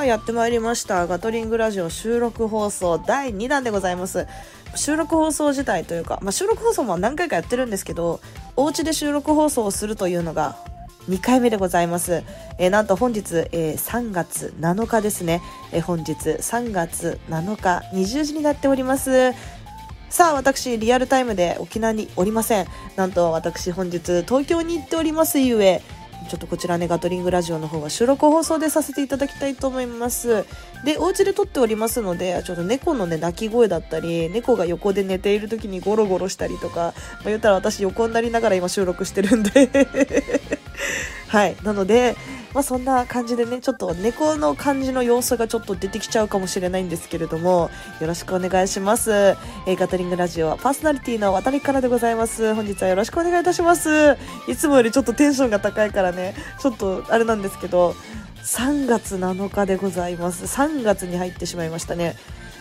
あやってまいりましたガトリングラジオ収録放送第2弾でございます収録放送自体というか、まあ、収録放送も何回かやってるんですけどお家で収録放送をするというのが2回目でございます。えー、なんと本日、えー、3月7日ですね。えー、本日3月7日20時になっております。さあ、私、リアルタイムで沖縄におりません。なんと私、本日、東京に行っておりますゆえ、ちょっとこちらね、ガトリングラジオの方は収録放送でさせていただきたいと思います。で、お家で撮っておりますので、ちょっと猫のね、鳴き声だったり、猫が横で寝ている時にゴロゴロしたりとか、まあ、言ったら私横になりながら今収録してるんで はい。なので、まあ、そんな感じでね、ちょっと猫の感じの様子がちょっと出てきちゃうかもしれないんですけれども、よろしくお願いします。えー、ガトリングラジオはパーソナリティの渡りからでございます。本日はよろしくお願いいたします。いつもよりちょっとテンションが高いからね、ちょっとあれなんですけど、3月7日でございます。3月に入ってしまいましたね。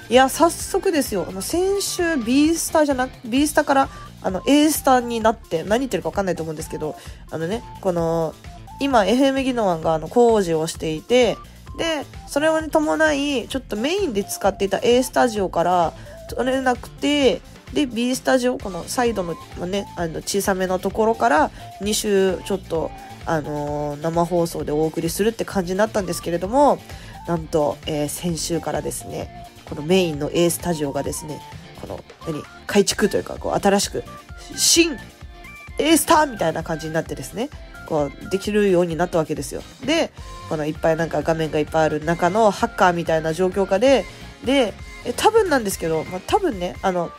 いや、早速ですよ。あの、先週 B スターじゃな、B スターからあの A スターになって何言ってるか分かんないと思うんですけどあのねこの今 FM 技能があの工事をしていてでそれに伴いちょっとメインで使っていた A スタジオから取れなくてで B スタジオこのサイドのねあの小さめのところから2週ちょっとあのー、生放送でお送りするって感じになったんですけれどもなんと、えー、先週からですねこのメインの A スタジオがですねこの何改築というかこう新しく新 A スターみたいな感じになってですねこうできるようになったわけですよ。でこのいっぱいなんか画面がいっぱいある中のハッカーみたいな状況下でで多分なんですけど、まあ、多分ねあの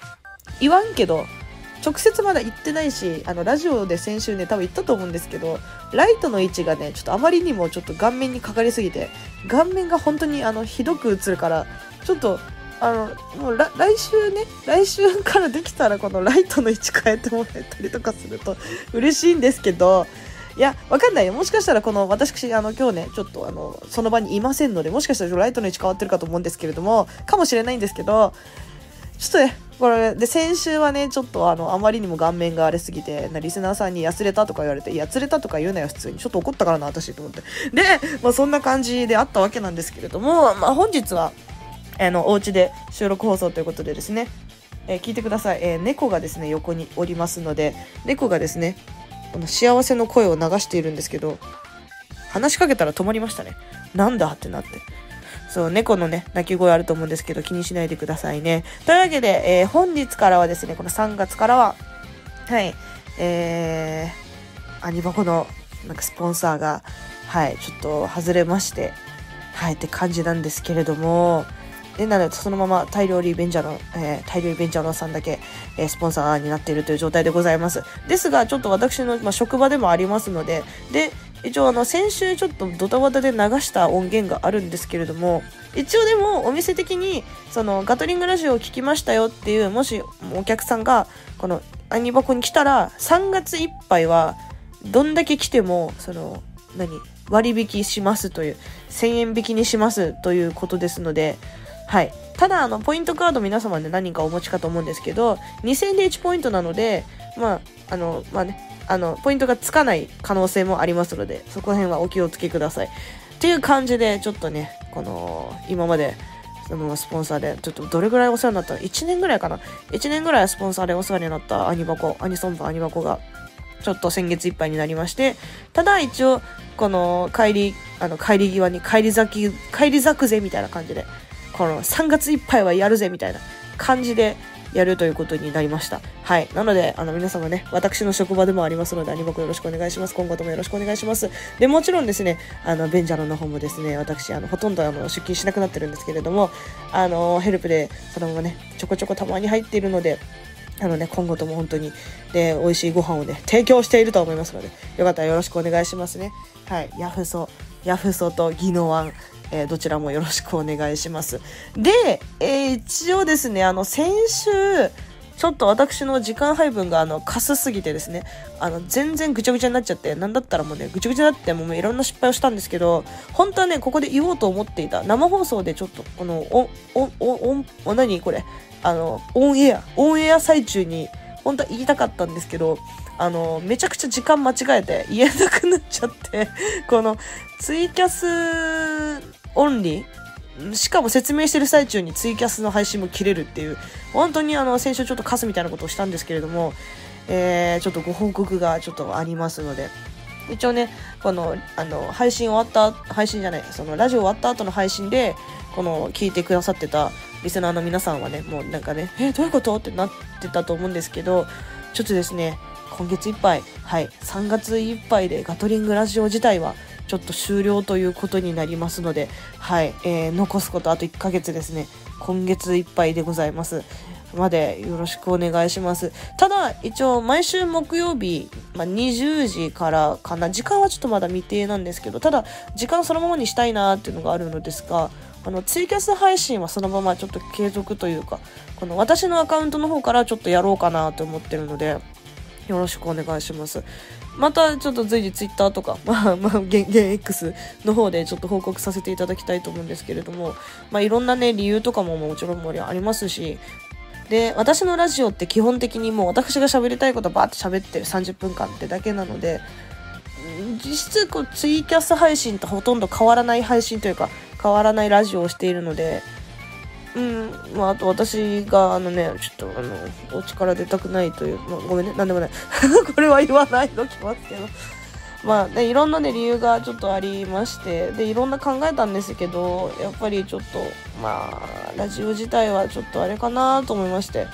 言わんけど直接まだ言ってないしあのラジオで先週ね多分言ったと思うんですけどライトの位置がねちょっとあまりにもちょっと顔面にかかりすぎて顔面が本当にあのひどく映るからちょっとあのもう来週ね来週からできたらこのライトの位置変えてもらえたりとかすると嬉しいんですけどいや、わかんないよ。もしかしたらこの私、あの、今日ね、ちょっとあの、その場にいませんので、もしかしたらライトの位置変わってるかと思うんですけれども、かもしれないんですけど、ちょっとね、これ、で、先週はね、ちょっとあの、あまりにも顔面が荒れすぎて、リスナーさんにやつれたとか言われて、やつれたとか言うなよ、普通に。ちょっと怒ったからな、私、と思って。で、まあ、そんな感じであったわけなんですけれども、まあ、本日は、あの、お家で収録放送ということでですね、えー、聞いてください。えー、猫がですね、横におりますので、猫がですね、この幸せの声を流しているんですけど、話しかけたら止まりましたね。なんだってなって。そう、猫のね、鳴き声あると思うんですけど、気にしないでくださいね。というわけで、えー、本日からはですね、この3月からは、はい、えー、アニバコの、なんかスポンサーが、はい、ちょっと外れまして、はい、って感じなんですけれども、でなのでそのまま大量リベンジャーの、えー、大量リベンジャーのさんだけ、えー、スポンサーになっているという状態でございます。ですが、ちょっと私の、まあ、職場でもありますので、で、一応あの先週ちょっとドタバタで流した音源があるんですけれども一応でもお店的にそのガトリングラジオを聞きましたよっていうもしお客さんがこのアニバコに来たら3月いっぱいはどんだけ来てもその何割引しますという1000円引きにしますということですのではい。ただ、あの、ポイントカード皆様で何かお持ちかと思うんですけど、2000で1ポイントなので、まあ、あの、まあね、あの、ポイントがつかない可能性もありますので、そこら辺はお気をつけください。っていう感じで、ちょっとね、この、今まで、そのスポンサーで、ちょっとどれぐらいお世話になったの ?1 年ぐらいかな ?1 年ぐらいスポンサーでお世話になったアニバコ、アニソン部アニバコが、ちょっと先月いっぱいになりまして、ただ一応、この帰り、あの、帰り際に帰り咲き、帰り咲くぜみたいな感じで、この3月いっぱいはやるぜみたいな感じでやるということになりました。はい。なので、あの、皆様ね、私の職場でもありますので、アニバコよろしくお願いします。今後ともよろしくお願いします。で、もちろんですね、あの、ベンジャロの方もですね、私、あの、ほとんど、あの、出勤しなくなってるんですけれども、あの、ヘルプで、そのままね、ちょこちょこたまに入っているので、あのね、今後とも本当に、で、美味しいご飯をね、提供していると思いますので、よかったらよろしくお願いしますね。はい。ヤフソ、ヤフソとギノワン、えー、どちらもよろしくお願いします。で、えー、一応ですね、あの、先週、ちょっと私の時間配分があの、かすすぎてですね、あの、全然ぐちゃぐちゃになっちゃって、なんだったらもうね、ぐちゃぐちゃになって、もういろんな失敗をしたんですけど、本当はね、ここで言おうと思っていた。生放送でちょっと、この、お、お、お、お、何？これ、あの、オンエア、オンエア最中に、本当は言いたかったんですけど、あの、めちゃくちゃ時間間違えて言えなくなっちゃって、このツイキャスオンリーしかも説明してる最中にツイキャスの配信も切れるっていう、本当にあの、先週ちょっとカスみたいなことをしたんですけれども、えー、ちょっとご報告がちょっとありますので、一応ね、この、あの、配信終わった、配信じゃない、その、ラジオ終わった後の配信で、この、聞いてくださってたリスナーの皆さんはね、もうなんかね、えどういうこと？ってなってたと思うんですけど、ちょっとですね、今月いっぱい、はい、3月いっぱいでガトリングラジオ自体は、ちょっと終了ということになりますので、はい、えー、残すことあと1ヶ月ですね。今月いっぱいでございます。までよろしくお願いします。ただ、一応、毎週木曜日、まあ、20時からかな。時間はちょっとまだ未定なんですけど、ただ、時間そのままにしたいなっていうのがあるのですが、あの、ツイキャス配信はそのままちょっと継続というか、この私のアカウントの方からちょっとやろうかなと思ってるので、よろしくお願いします。またちょっと随時ツイッターとか、まあ、まあ、現、現 X の方でちょっと報告させていただきたいと思うんですけれども、まあ、いろんなね、理由とかももちろんありますし、で、私のラジオって基本的にもう私が喋りたいことバーって喋ってる30分間ってだけなので、実質こうツイキャス配信とほとんど変わらない配信というか、変わらないラジオをしているので、うん、まあ、あと私が、あのね、ちょっと、あの、お家から出たくないという、まあ、ごめんね、なんでもない。これは言わないときますけど。まあ、ね、いろんなね、理由がちょっとありまして、で、いろんな考えたんですけど、やっぱりちょっと、まあ、ラジオ自体はちょっとあれかなと思いまして。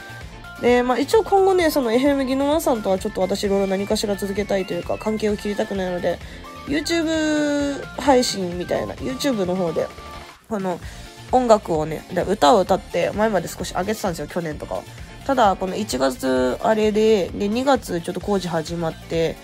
で、まあ、一応今後ね、その FM ギノワさんとはちょっと私いろいろ何かしら続けたいというか、関係を切りたくないので、YouTube 配信みたいな、YouTube の方で、あの、音楽をね、歌を歌って前まで少し上げてたんですよ、去年とか。ただ、この1月あれで、で、2月ちょっと工事始まって、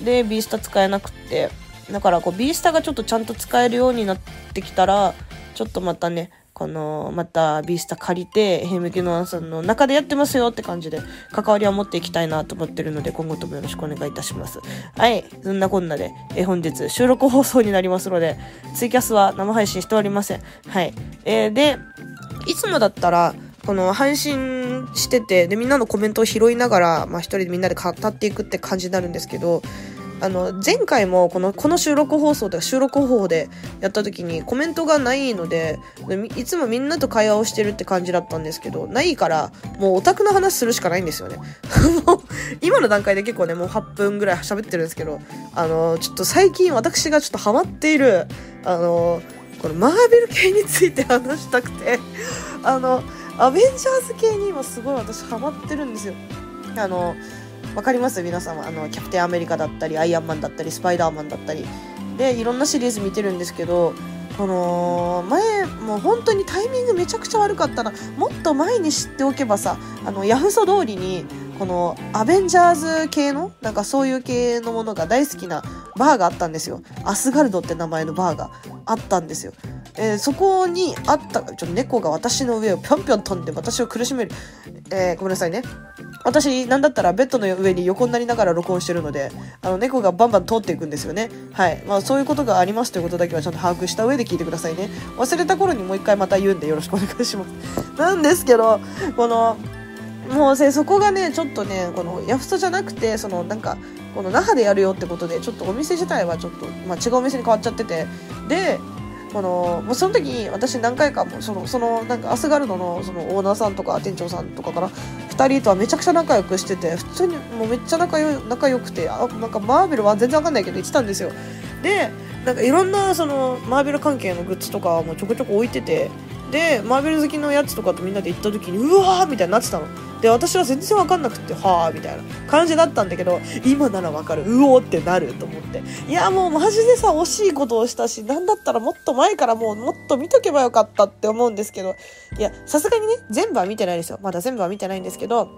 で、ビースタ使えなくって、だからこう、ビースタがちょっとちゃんと使えるようになってきたら、ちょっとまたね、この、またビースタ借りて、ヘムキノアさんの中でやってますよって感じで、関わりは持っていきたいなと思ってるので、今後ともよろしくお願いいたします。はい。そんなこんなで、え本日収録放送になりますので、ツイキャスは生配信しておりません。はい。えー、で、いつもだったら、この配信してて、で、みんなのコメントを拾いながら、まあ一人でみんなで語っていくって感じになるんですけど、あの、前回もこの、この収録放送で、収録方法でやった時にコメントがないので、いつもみんなと会話をしてるって感じだったんですけど、ないから、もうオタクの話するしかないんですよね。もう、今の段階で結構ね、もう8分ぐらい喋ってるんですけど、あの、ちょっと最近私がちょっとハマっている、あの、このマーベル系について話したくて、あの、アベンジャーズ系に今すごい私ハマってるんですよ。あの、わかります？皆様。あの、キャプテンアメリカだったり、アイアンマンだったり、スパイダーマンだったり。で、いろんなシリーズ見てるんですけど、この前もう本当にタイミングめちゃくちゃ悪かったな。もっと前に知っておけばさあのヤフソ通りにこのアベンジャーズ系のなんかそういう系のものが大好きなバーがあったんですよ。アスガルドって名前のバーがあったんですよ。えー、そこにあったちょっと猫が私の上をぴょんぴょん飛んで私を苦しめる、えー、ごめんなさいね。私、なんだったらベッドの上に横になりながら録音してるので、あの、猫がバンバン通っていくんですよね。はい。まあ、そういうことがありますということだけはちゃんと把握した上で聞いてくださいね。忘れた頃にもう一回また言うんでよろしくお願いします。なんですけど、この、もうせ、そこがね、ちょっとね、この、ヤフトじゃなくて、その、なんか、この那覇でやるよってことで、ちょっとお店自体はちょっと、まあ、違うお店に変わっちゃってて、で、このもうその時に私何回かもそのそのなんかアスガルドのそのオーナーさんとか店長さんとかから2人とはめちゃくちゃ仲良くしてて普通にもうめっちゃ仲良仲良くてあなんかマーベルは全然わかんないけど言ってたんですよ。でなんかいろんなそのマーベル関係のグッズとかもちょこちょこ置いててでマーベル好きのやつとかとみんなで行った時にうわーみたいになってたの。で私は全然分かんなくてはあみたいな感じだったんだけど今なら分かる。うおーってなると思って。いやもうマジでさ惜しいことをしたしなんだったらもっと前からもうもっと見とけばよかったって思うんですけど。いやさすがにね全部は見てないですよ。まだ全部は見てないんですけど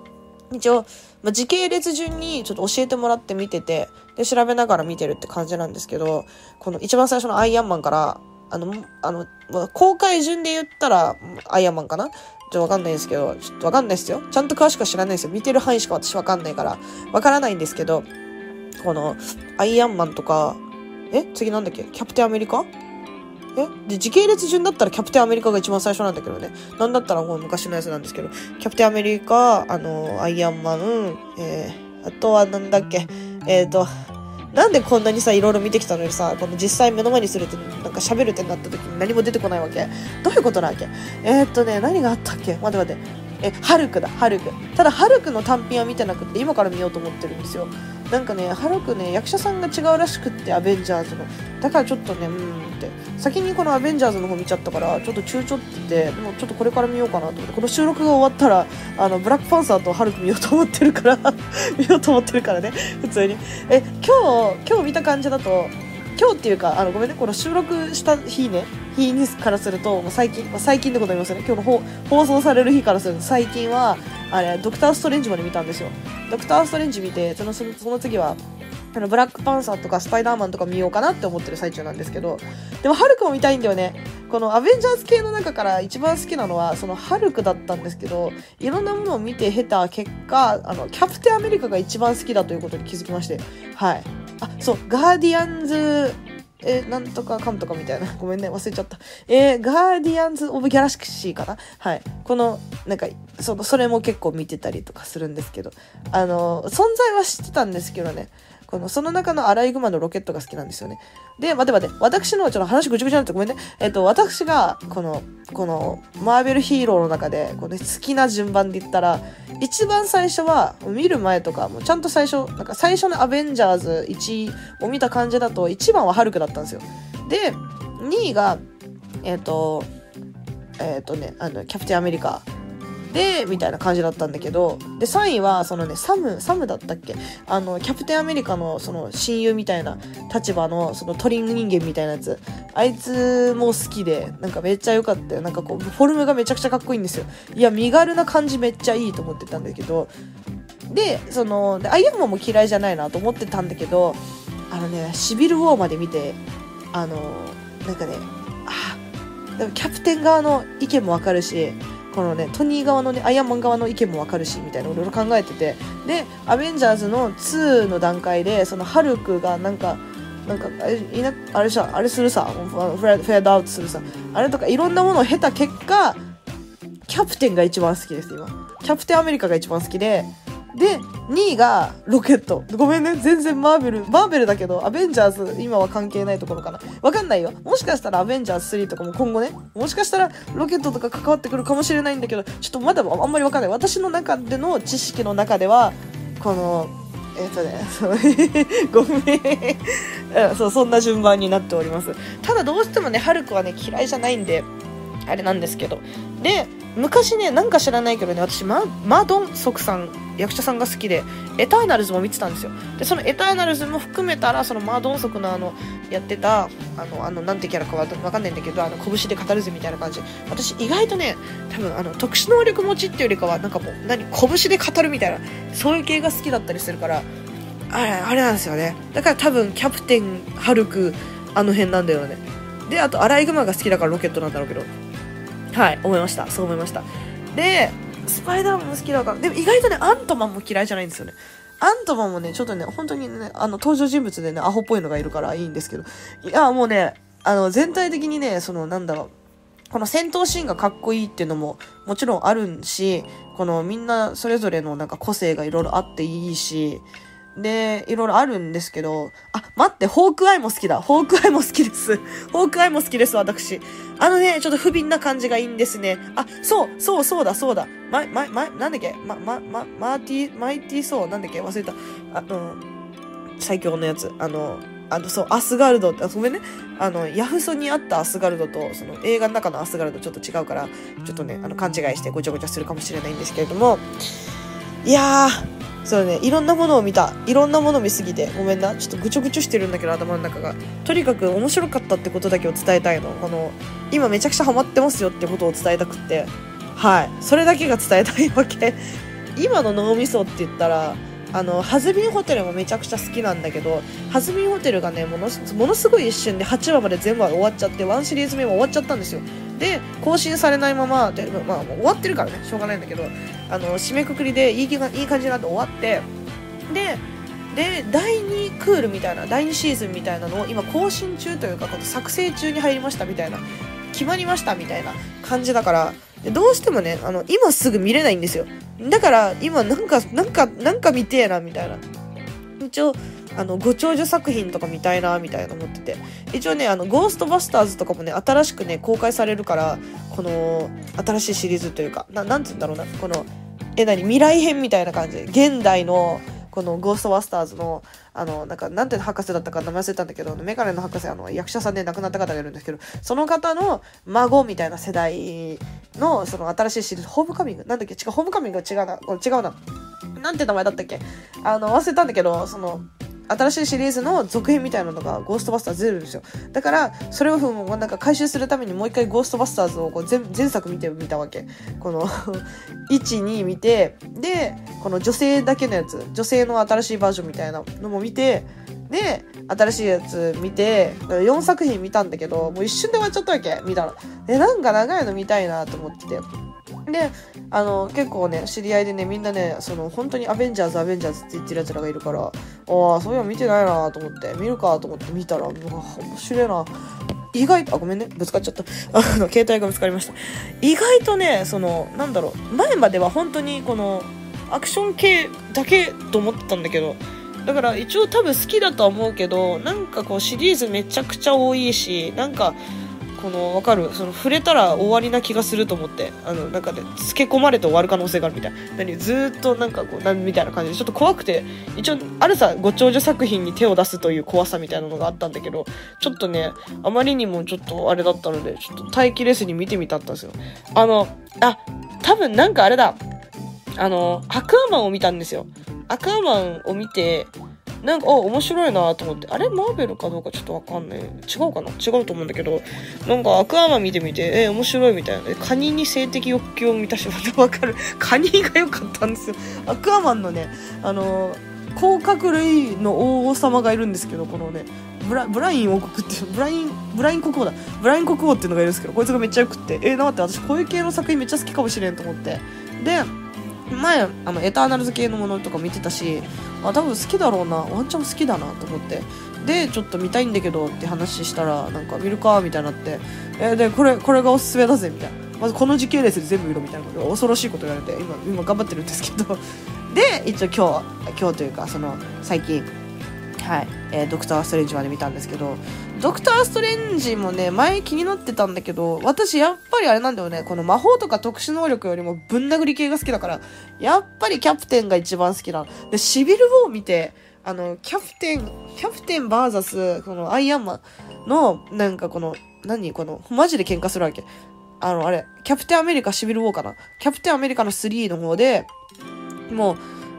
一応、まあ、時系列順にちょっと教えてもらって見てて、で、調べながら見てるって感じなんですけど、この一番最初のアイアンマンから、あの、あの、まあ、公開順で言ったら、アイアンマンかな？ちょっとわかんないですけど、ちょっとわかんないですよ。ちゃんと詳しくは知らないですよ。見てる範囲しか私わかんないから、わからないんですけど、この、アイアンマンとか、え？次なんだっけ？キャプテンアメリカ？え？で、時系列順だったらキャプテンアメリカが一番最初なんだけどね。なんだったらもう昔のやつなんですけど、キャプテンアメリカ、あの、アイアンマン、えー、あとはなんだっけ、えっ、ー、と、なんでこんなにさいろいろ見てきたのにさこの実際目の前にするってなんか喋るってなった時に何も出てこないわけ？どういうことなわけ？えー、っとね何があったっけ？待って待って。えハルクだハルク。ただハルクの単品は見てなくて今から見ようと思ってるんですよ。なんかねハルクね役者さんが違うらしくってアベンジャーズの。だからちょっとねうんって。先にこのアベンジャーズの方見ちゃったからちょっと躊躇っててでもちょっとこれから見ようかなと思って。この収録が終わったらあのブラックパンサーとハルク見ようと思ってるから 見ようと思ってるからね普通に。え今日今日見た感じだと今日っていうかあのごめんねこの収録した日ね日にからするともう最近、まあ、最近ってこと言いますよね今日の放送される日からすると最近はあれドクター・ストレンジまで見たんですよ。ドクター・ストレンジ見てそのそのその次はあのブラックパンサーとかスパイダーマンとか見ようかなって思ってる最中なんですけどでもハルクも見たいんだよね。このアベンジャーズ系の中から一番好きなのはそのハルクだったんですけどいろんなものを見て経た結果あのキャプテンアメリカが一番好きだということに気づきまして。はい。あそうガーディアンズえー、なんとかかんとかみたいな。ごめんね、忘れちゃった。えー、ガーディアンズ・オブ・ギャラクシーかな？はい。この、なんか、その、それも結構見てたりとかするんですけど、あの、存在は知ってたんですけどね、この、その中のアライグマのロケットが好きなんですよね。で、待て待て、私の、ちょっと話ぐちゃぐちゃになってごめんね。えっと、私が、この、この、マーベルヒーローの中で、この好きな順番で言ったら、一番最初は、見る前とか、もちゃんと最初、なんか最初のアベンジャーズ1を見た感じだと、1番はハルクだったんですよ。で、2位が、えっ、と、えっ、とね、あの、キャプテンアメリカ。で、みたいな感じだったんだけど、で、3位は、そのね、サム、サムだったっけ？あの、キャプテンアメリカの、その、親友みたいな立場の、その、トリング人間みたいなやつ。あいつも好きで、なんかめっちゃ良かったよ。なんかこう、フォルムがめちゃくちゃかっこいいんですよ。いや、身軽な感じめっちゃいいと思ってたんだけど、で、その、アイアンマンも嫌いじゃないなと思ってたんだけど、あのね、シビルウォーまで見て、あの、なんかね、あ、でもキャプテン側の意見もわかるし、このね、トニー側のね、アイアンマン側の意見もわかるし、みたいな、いろいろ考えてて、で、アベンジャーズの2の段階で、そのハルクがなんか、なんか、あれ、いな、あれさ、あれするさ、フェフェアドアウトするさ、あれとかいろんなものを経た結果、キャプテンが一番好きです、今。キャプテンアメリカが一番好きで、で、2位がロケット。ごめんね。全然マーベル、マーベルだけど、アベンジャーズ今は関係ないところかな。わかんないよ。もしかしたらアベンジャーズ3とかも今後ね、もしかしたらロケットとか関わってくるかもしれないんだけど、ちょっとまだあんまりわかんない。私の中での知識の中では、この、えっ、とね、ごめん。そう、そんな順番になっております。ただどうしてもね、ハルクはね、嫌いじゃないんで、あれなんですけど。で、昔ね、なんか知らないけどね、私、ママドンソクさん、役者さんが好きで、エターナルズも見てたんですよ。で、そのエターナルズも含めたら、そのマドンソクのあの、やってた、あの、あの、なんてキャラかわかんないんだけど、あの、拳で語るぜみたいな感じ。私、意外とね、多分、あの、特殊能力持ちっていうよりかは、なんかもう、何、拳で語るみたいな、そういう系が好きだったりするから、あれ、あれなんですよね。だから多分、キャプテン、ハルク、あの辺なんだよね。で、あと、アライグマが好きだからロケットなんだろうけど。はい思いました。そう思いました。でスパイダーマンも好きだからでも意外とねアントマンも嫌いじゃないんですよね。アントマンもねちょっとね本当にねあの登場人物でねアホっぽいのがいるからいいんですけど。いやもうねあの全体的にねそのなんだろう。この戦闘シーンがかっこいいっていうのももちろんあるしこのみんなそれぞれのなんか個性がいろいろあっていいしで、いろいろあるんですけど、あ、待って、ホークアイも好きだ。ホークアイも好きです。ホークアイも好きです、私。あのね、ちょっと不憫な感じがいいんですね。あ、そう、そう、そうだ、そうだ。ま、ま、ま、なんだっけ？ま、ま、ま、マーティー、マイティーソー、なんだっけ？忘れた。あ、うん、最強のやつ。あの、あの、そう、アスガルドって、ごめんね。あの、ヤフソにあったアスガルドと、その映画の中のアスガルドちょっと違うから、ちょっとね、あの、勘違いしてごちゃごちゃするかもしれないんですけれども、いやー、そうね、いろんなものを見た。いろんなものを見すぎて。ごめんな。ちょっとぐちょぐちょしてるんだけど、頭の中が。とにかく面白かったってことだけを伝えたいの。この、今めちゃくちゃハマってますよってことを伝えたくって。はい。それだけが伝えたいわけ。今の脳みそって言ったら、あの、ハズビンホテルもめちゃくちゃ好きなんだけど、ハズビンホテルがね、ものものすごい一瞬で8話まで全部終わっちゃって、1シリーズ目も終わっちゃったんですよ。で、更新されないまま、でまあ、終わってるからね、しょうがないんだけど、あの、締めくくりでいい気がいい感じになって終わって、で、で、第2クールみたいな、第2シーズンみたいなのを今更新中というか、この作成中に入りましたみたいな、決まりましたみたいな感じだから、どうしてもね、あの、今すぐ見れないんですよ。だから、今なんか、なんか、なんか見てえな、みたいな。一応、あのご長寿作品とか見たいなみたいな思ってて。一応ねあのゴーストバスターズとかもね新しくね公開されるからこの新しいシリーズというかななんて言うんだろうな。このえ何？未来編みたいな感じ。現代のこのゴーストバスターズのあのなんかなんて博士だったか名前忘れたんだけどメガネの博士あの役者さんで亡くなった方がいるんですけどその方の孫みたいな世代のその新しいシリーズホームカミング？なんだっけ？違うホームカミングが違うな。違うな。なんて名前だったっけ？あの忘れたんだけどその新しいシリーズの続編みたいなのがゴーストバスターズ出るんですよ。だからそれをもなんか回収するためにもう一回ゴーストバスターズをこう全前作見てみたわけ。この 12見てでこの女性だけのやつ女性の新しいバージョンみたいなのも見てで新しいやつ見て4作品見たんだけどもう一瞬で終わっちゃったわけ。見たらでなんか長いの見たいなと思って。てであの結構ね知り合いでねみんなねその本当にアベンジャーズアベンジャーズって言ってるやつらがいるからああそういうの見てないなと思って見るかと思って見たらうわ面白いな。意外とあごめんねぶつかっちゃった。あの携帯がぶつかりました。意外とねそのなんだろう前までは本当にこのアクション系だけと思ってたんだけどだから一応多分好きだとは思うけどなんかこうシリーズめちゃくちゃ多いしなんかこの分かる？その触れたら終わりな気がすると思って。あのなんか、ね、つけ込まれて終わる可能性があるみたい。な何？ずっとなんかこうなんみたいな感じ。でちょっと怖くて一応あるさご長寿作品に手を出すという怖さみたいなのがあったんだけどちょっとねあまりにもちょっとあれだったのでちょっと待機レスに見てみたったんですよ。あのあ多分なんかあれだ。あのアクアマンを見たんですよ。アクアマンを見てなんか、あ、面白いなと思って。あれマーベルかどうかちょっとわかんない。違うかな？違うと思うんだけど、なんかアクアマン見てみて、えー、面白いみたいな。カニに性的欲求を満たしまた わかる。カニが良かったんですよ。アクアマンのね、あのー、甲殻類の王様がいるんですけど、このね、ブラブライン王国っていうブラインブライン国王だブライン国王っていうのがいるんですけどこいつがめっちゃよくってえー、なんて私こういう系の作品めっちゃ好きかもしれんと思ってで前あのエターナルズ系のものとか見てたしあ多分好きだろうな。ワンチャン好きだなと思って。でちょっと見たいんだけどって話したらなんか見るかみたいになって。えー、でこれこれがおすすめだぜみたいな。まずこの時系列で全部見ろみたいなこと。恐ろしいこと言われて今今頑張ってるんですけど。で一応今日今日というかその最近。はい、えー、ドクター・ストレンジまで見たんですけど。ドクター・ストレンジもね、前気になってたんだけど、私やっぱりあれなんだよね、この魔法とか特殊能力よりもぶん殴り系が好きだから、やっぱりキャプテンが一番好きなの。で、シビル・ウォー見て、あの、キャプテン、キャプテンバーザス、このアイアンマンの、なんかこの、何？この、マジで喧嘩するわけ。あの、あれ、キャプテンアメリカシビル・ウォーかな。キャプテンアメリカの3の方で、もう、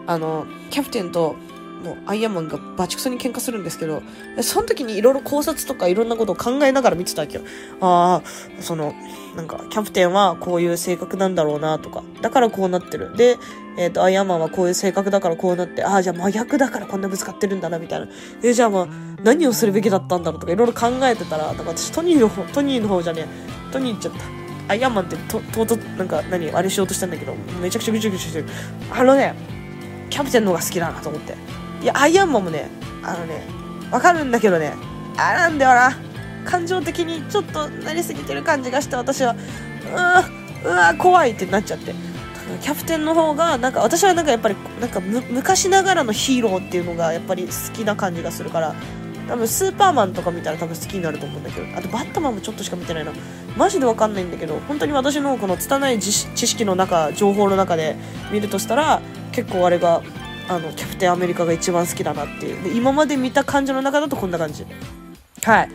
あの、キャプテンともうアイアンマンがバチクソに喧嘩するんですけど、その時にいろいろ考察とかいろんなことを考えながら見てたわけよ。ああ、その、なんか、キャプテンはこういう性格なんだろうなとか、だからこうなってる。で、えっ、ー、と、アイアンマンはこういう性格だからこうなって、ああ、じゃあ真逆だからこんなぶつかってるんだな、みたいな。えじゃあまあ、何をするべきだったんだろうとかいろいろ考えてたら、だか私トニーの方、トニーの方じゃねえ、トニー言っちゃった。アイアンマンってと、とうとなんか、何、あれしようとしたんだけど、めちゃくちゃぐちゅぐちゅしてる。あのね、キャプテンの方が好きだなと思って。いや、アイアンマンもね、あのね、わかるんだけどね、あなんだよな。感情的にちょっとなりすぎてる感じがして私は、うわ、うわ、怖いってなっちゃって。キャプテンの方が、なんか私はなんかやっぱり、なんか昔ながらのヒーローっていうのがやっぱり好きな感じがするから、多分スーパーマンとか見たら多分好きになると思うんだけど、あとバットマンもちょっとしか見てないな。マジでわかんないんだけど、本当に私のこの拙い知識の中、情報の中で見るとしたら、結構あれがあのキャプテンアメリカが一番好きだなっていう。で今まで見た感じの中だとこんな感じ。はい。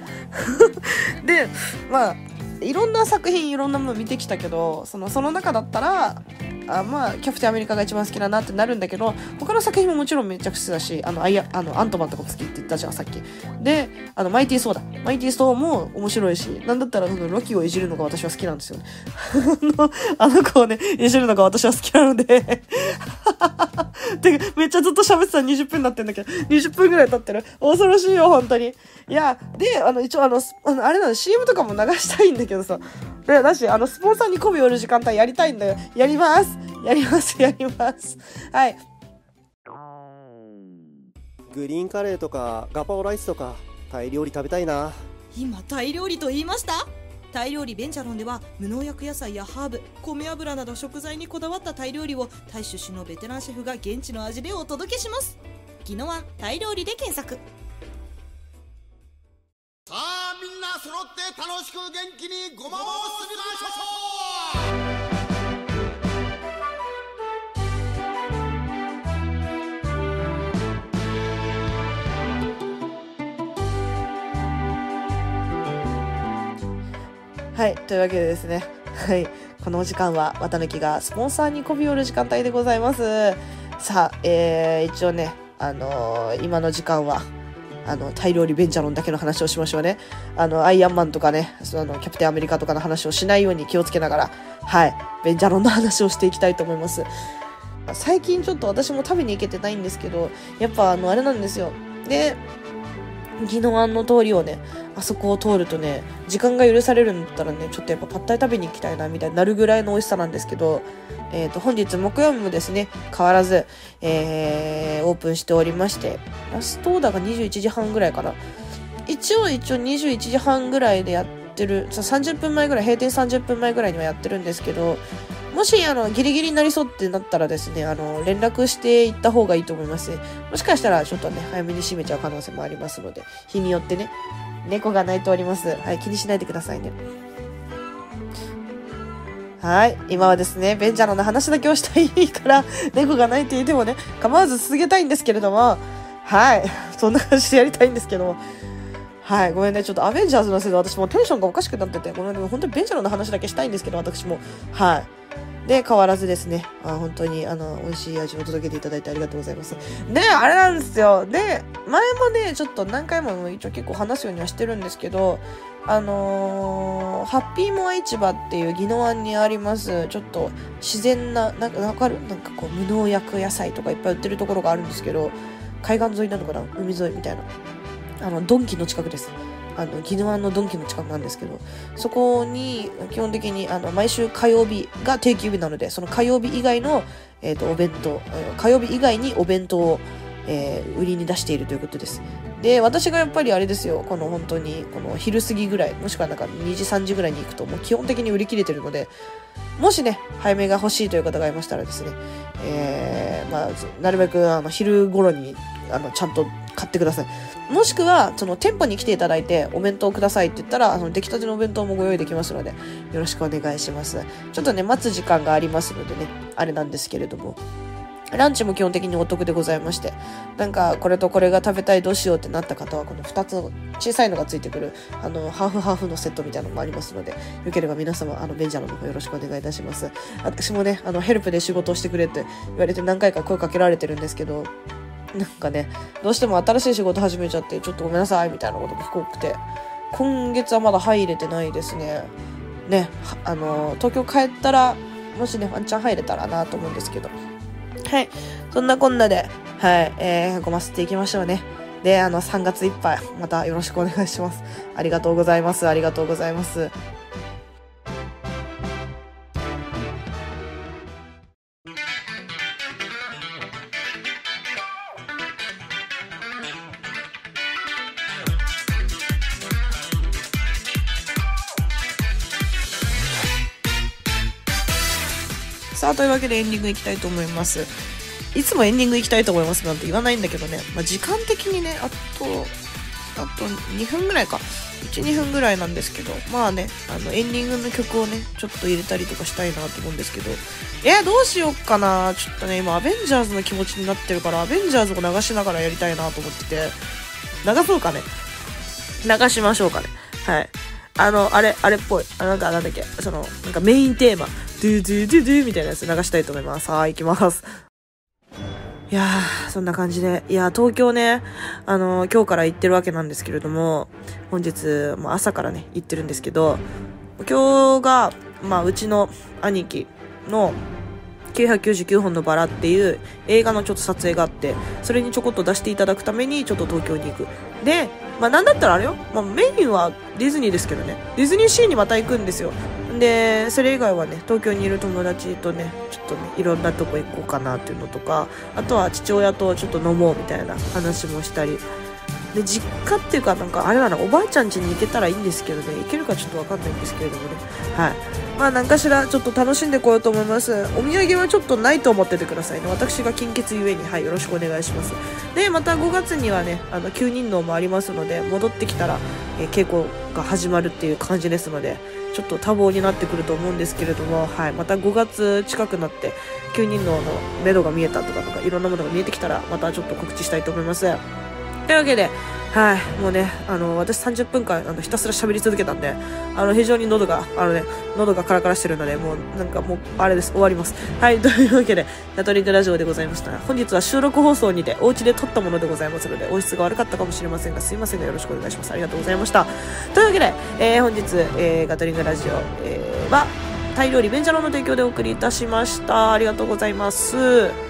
でまあいろんな作品いろんなもの見てきたけどそのその中だったらあまあキャプテンアメリカが一番好きだなってなるんだけど他の作品ももちろんめちゃくちゃだしあのアイアあのアントマンとかも好きって言ったじゃんさっき。であのマイティー・ソーだマイティー・ソーも面白いしなんだったらそのロキをいじるのが私は好きなんですよね。あの子をねいじるのが私は好きなので。てかめっちゃずっと喋ってたら20分になってんだけど20分ぐらい経ってる。恐ろしいよ本当に。いやであの一応あのあのあれなの CM とかも流したいんだけどさ。でだしあのスポンサーに媚び寄る時間帯やりたいんだよ。やります。やります、やります。はい。グリーンカレーとかガパオライスとかタイ料理食べたいな。今タイ料理と言いました？タイ料理ベンチャロンでは無農薬野菜やハーブ米油など食材にこだわったタイ料理をタイ出身のベテランシェフが現地の味でお届けします。ギノワンタイ料理で検索さあみんな揃って楽しく元気にごまをすりましょうはい、というわけでですね、はい、このお時間は、綿抜がスポンサーに媚び寄る時間帯でございます。さあ、えー、一応ね、あのー今の時間は、あの、タイ料理ベンジャロンだけの話をしましょうね。あの、アイアンマンとかね、その、キャプテンアメリカとかの話をしないように気をつけながら、はい、ベンジャロンの話をしていきたいと思います。最近ちょっと私も食べに行けてないんですけど、やっぱあの、あれなんですよ。で、宜野湾の通りをね、あそこを通るとね、時間が許されるんだったらね、ちょっとやっぱパッタイ食べに行きたいな、みたいになるぐらいの美味しさなんですけど、えっ、と、本日木曜日もですね、変わらず、えー、オープンしておりまして、ラストオーダーが21時半ぐらいかな。一応一応21時半ぐらいでやってる、さ30分前ぐらい、閉店30分前ぐらいにはやってるんですけど、もし、あの、ギリギリになりそうってなったらですね、あの、連絡していった方がいいと思います。もしかしたら、ちょっとね、早めに閉めちゃう可能性もありますので、日によってね、猫が鳴いております。はい、気にしないでくださいね。はい。今はですね、ベンジャロの話だけをしたいから、猫が鳴いていてもね、構わず続けたいんですけれども、はい。そんな感じでやりたいんですけども、はい。ごめんね。ちょっとアベンジャーズのせいで私もテンションがおかしくなってて、ごめんね。本当にベンジャロの話だけしたいんですけど、私も。はい。で、変わらずですね、あ本当に、あの、美味しい味を届けていただいてありがとうございます。で、あれなんですよ。で、前もね、ちょっと何回も一応結構話すようにはしてるんですけど、あのーハッピーモア市場っていう宜野湾にあります、ちょっと自然な、なんかわかる？なんかこう無農薬野菜とかいっぱい売ってるところがあるんですけど、海岸沿いなのかな？海沿いみたいな。あの、ドンキの近くです。あの、宜野湾のドンキの近くなんですけど、そこに基本的にあの毎週火曜日が定休日なので、その火曜日以外の、えー、とお弁当、火曜日以外にお弁当を、えー売りに出しているということです。で、私がやっぱりあれですよ、この本当に、この昼過ぎぐらい、もしくはなんか2時3時ぐらいに行くと、もう基本的に売り切れてるので、もしね、早めが欲しいという方がいましたらですね、えー、まあ、なるべくあの昼頃に、あの、ちゃんと買ってください。もしくは、その店舗に来ていただいて、お弁当くださいって言ったら、あの、出来たてのお弁当もご用意できますので、よろしくお願いします。ちょっとね、待つ時間がありますのでね、あれなんですけれども。ランチも基本的にお得でございまして、なんか、これとこれが食べたいどうしようってなった方は、この2つの小さいのがついてくる、あの、ハーフハーフのセットみたいなのもありますので、よければ皆様、あの、ベンジャロの方よろしくお願いいたします。私もね、あの、ヘルプで仕事をしてくれって言われて何回か声かけられてるんですけど、なんかね、どうしても新しい仕事始めちゃって、ちょっとごめんなさい、みたいなことが聞こくて、今月はまだ入れてないですね。ね、あの、東京帰ったら、もしね、ワンチャン入れたらなと思うんですけど。はい。そんなこんなで、はい、えー、ごま吸っていきましょうね。で、あの、3月いっぱい、またよろしくお願いします。ありがとうございます。ありがとうございます。さあ、というわけでエンディングいきたいと思います。いつもエンディング行きたいと思いますなんて言わないんだけどね、まあ、時間的にね、あと、あと2分ぐらいか。1、2分ぐらいなんですけど、まあね、あの、エンディングの曲をね、ちょっと入れたりとかしたいなと思うんですけど、えー、どうしよっかなちょっとね、今、アベンジャーズの気持ちになってるから、アベンジャーズを流しながらやりたいなと思ってて、流そうかね。流しましょうかね。はい。あの、あれ、あれっぽい。あなんか、なんだっけ、その、なんかメインテーマ、ドゥドゥドゥドゥみたいなやつ流したいと思います。はい、行きます。いやー、そんな感じで。いやー、東京ね、あのー今日から行ってるわけなんですけれども、本日、もう朝からね、行ってるんですけど、今日が、まあ、うちの兄貴の、999本のバラっていう映画のちょっと撮影があって、それにちょこっと出していただくためにちょっと東京に行く。で、まあなんだったらあれよ、まあメインはディズニーですけどね、ディズニーシーにまた行くんですよ。で、それ以外はね、東京にいる友達とね、ちょっとね、いろんなとこ行こうかなっていうのとか、あとは父親とちょっと飲もうみたいな話もしたり、で実家っていうかなんかあれだなおばあちゃん家に行けたらいいんですけどね。行けるかちょっとわかんないんですけれどもね。はい。まあ何かしらちょっと楽しんでこようと思います。お土産はちょっとないと思っててくださいね。私が金欠ゆえに。はいよろしくお願いします。でまた5月にはねあの9人能もありますので戻ってきたら、え稽古が始まるっていう感じですのでちょっと多忙になってくると思うんですけれども、はい、また5月近くなって9人能の目処が見えたとかとかいろんなものが見えてきたらまたちょっと告知したいと思います。というわけで、はい、もうね、あの、私30分間、あの、ひたすら喋り続けたんで、あの、非常に喉が、あのね、喉がカラカラしてるので、もう、なんかもう、あれです、終わります。はい、というわけで、ナトリングラジオでございました。本日は収録放送にて、お家で撮ったものでございますので、音質が悪かったかもしれませんが、すいませんが、よろしくお願いします。ありがとうございました。というわけで、えー本日、えーガトリングラジオ、えーは、タイ料理ベンジャロの提供でお送りいたしました。ありがとうございます。